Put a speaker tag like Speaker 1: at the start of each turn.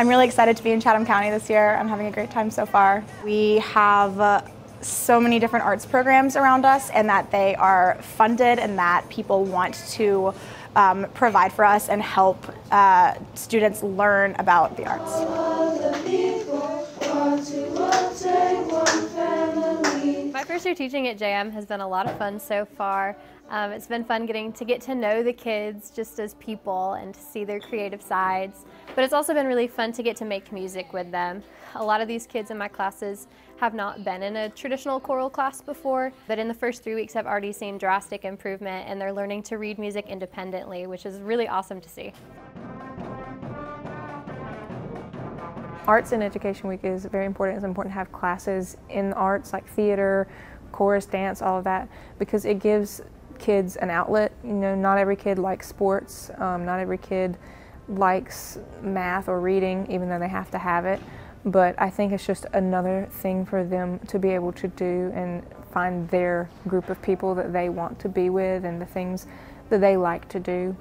Speaker 1: I'm really excited to be in Chatham County this year. I'm having a great time so far. We have uh, so many different arts programs around us and that they are funded and that people want to um, provide for us and help uh, students learn about the arts.
Speaker 2: My first year teaching at JM has been a lot of fun so far. Um, it's been fun getting to get to know the kids just as people and to see their creative sides. But it's also been really fun to get to make music with them. A lot of these kids in my classes have not been in a traditional choral class before, but in the first three weeks I've already seen drastic improvement and they're learning to read music independently, which is really awesome to see.
Speaker 3: Arts in Education Week is very important. It's important to have classes in arts like theater, chorus, dance, all of that, because it gives kids an outlet. You know, not every kid likes sports, um, not every kid likes math or reading, even though they have to have it. But I think it's just another thing for them to be able to do and find their group of people that they want to be with and the things that they like to do.